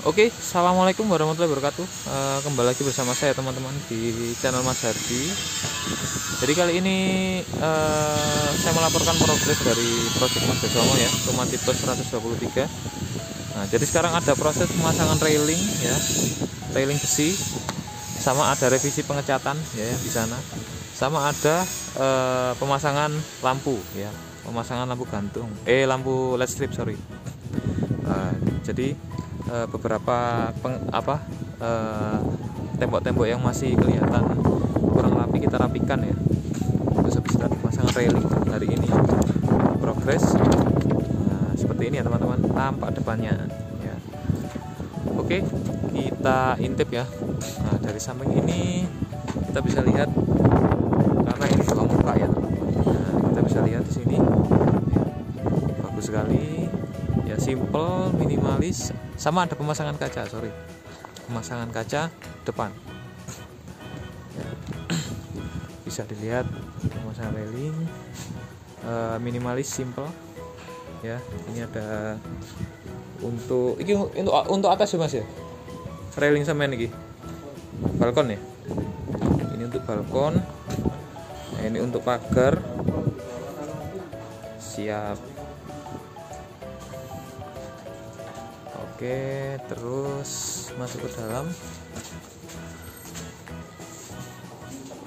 Oke, assalamualaikum warahmatullahi wabarakatuh. Eh, kembali lagi bersama saya teman-teman di channel Mas Hardi. Jadi kali ini eh, saya melaporkan progres dari proyek Mas Desomo ya, rumah tipe 123. Nah, jadi sekarang ada proses pemasangan railing ya, railing besi, sama ada revisi pengecatan ya di sana, sama ada eh, pemasangan lampu ya, pemasangan lampu gantung, eh lampu LED strip sorry. Nah, jadi uh, beberapa peng, apa tembok-tembok uh, yang masih kelihatan kurang rapi kita rapikan ya. Terus habis itu pemasangan railing hari ini progres. Nah, seperti ini ya teman-teman. Tampak depannya ya. Oke kita intip ya. Nah dari samping ini kita bisa lihat karena ini dua muka ya nah, kita bisa lihat di sini. Bagus sekali simple minimalis sama ada pemasangan kaca sorry. Pemasangan kaca depan. Ya. bisa dilihat pemasangan railing. E, minimalis simple. Ya ini ada untuk ini untuk untuk atas ya mas ya? Railing sama ini. Balkon ya? Ini untuk balkon. Nah, ini untuk pagar. Siap Oke, terus masuk ke dalam.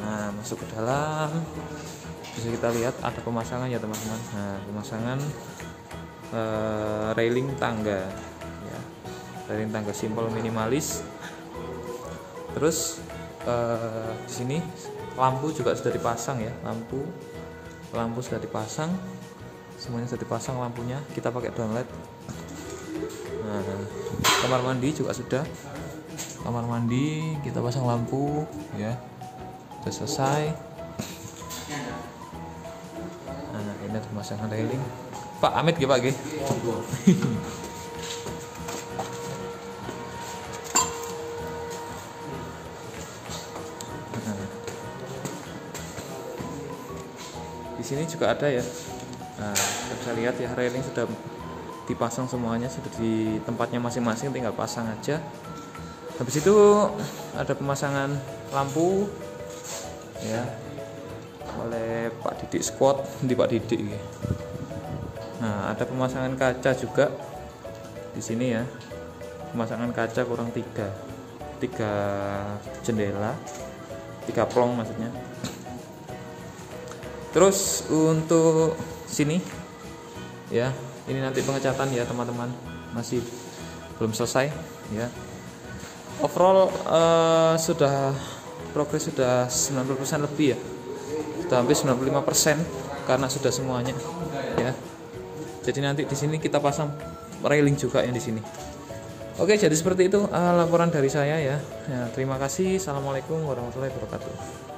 Nah, masuk ke dalam. Bisa kita lihat ada pemasangan ya, teman-teman. Nah, pemasangan uh, railing tangga ya. Railing tangga simple minimalis. Terus uh, di sini lampu juga sudah dipasang ya, lampu lampu sudah dipasang. Semuanya sudah dipasang lampunya. Kita pakai downlight nah, kamar mandi juga sudah. Kamar mandi kita pasang lampu ya. Sudah selesai. Nah ini pemasangan railing. Pak Amit gak Pak G di sini juga ada ya. Nah kita bisa lihat ya railing sudah dipasang semuanya sudah di tempatnya masing-masing tinggal pasang aja. Habis itu ada pemasangan lampu ya oleh Pak Didik Squad di Pak Didik nah ada pemasangan kaca juga di sini ya. Pemasangan kaca kurang tiga tiga jendela tiga plong maksudnya. Terus untuk sini ya ini nanti pengecatan ya teman-teman. Masih belum selesai ya. Overall uh, sudah progres sudah 90% lebih ya. Sudah hampir 95% karena sudah semuanya ya. Jadi nanti di sini kita pasang railing juga yang di sini. Oke jadi seperti itu uh, laporan dari saya ya. ya terima kasih. Assalamualaikum warahmatullahi wabarakatuh